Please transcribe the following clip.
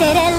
तेरे